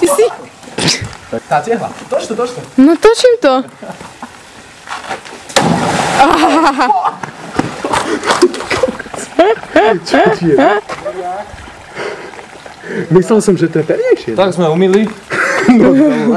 Ty si... Tá tehla. Toč to, toč to. No točím to. Čo ti je? Myslel som, že to je pevnejšie. Tak sme umýli. No, no, no.